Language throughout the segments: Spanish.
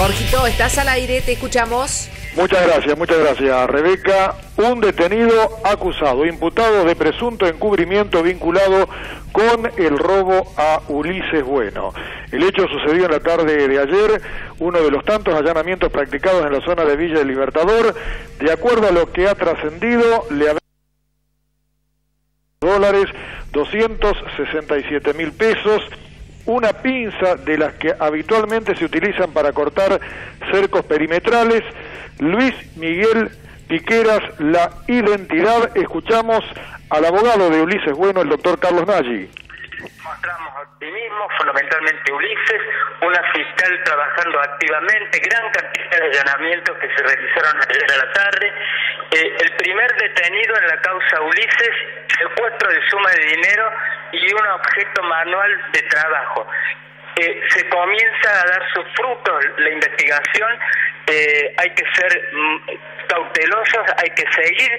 Jorgito, estás al aire, te escuchamos. Muchas gracias, muchas gracias, Rebeca. Un detenido acusado, imputado de presunto encubrimiento vinculado con el robo a Ulises Bueno. El hecho sucedió en la tarde de ayer, uno de los tantos allanamientos practicados en la zona de Villa del Libertador. De acuerdo a lo que ha trascendido, le había dólares, 267 mil pesos, una pinza de las que habitualmente se utilizan para cortar cercos perimetrales, Luis Miguel Piqueras, la identidad, escuchamos al abogado de Ulises Bueno, el doctor Carlos Nagy mostramos optimismo, fundamentalmente Ulises, una fiscal trabajando activamente, gran cantidad de allanamientos que se realizaron ayer a la tarde. Eh, el primer detenido en la causa Ulises, secuestro de suma de dinero y un objeto manual de trabajo. Eh, se comienza a dar sus frutos la investigación, eh, hay que ser mm, cautelosos, hay que seguir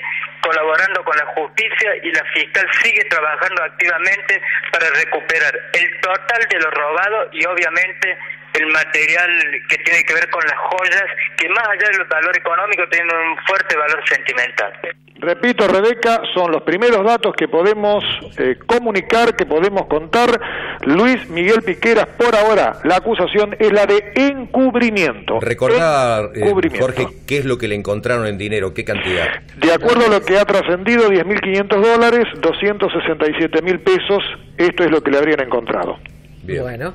colaborando con la justicia y la fiscal sigue trabajando activamente para recuperar el total de lo robado y obviamente el material que tiene que ver con las joyas, que más allá del valor económico tienen un fuerte valor sentimental. Repito, Rebeca, son los primeros datos que podemos eh, comunicar, que podemos contar. Luis Miguel Piqueras, por ahora, la acusación es la de encubrimiento. Recordar, eh, Jorge, qué es lo que le encontraron en dinero, qué cantidad. De acuerdo a lo que ha trascendido, 10.500 dólares, 267.000 pesos, esto es lo que le habrían encontrado. Bien. Bueno.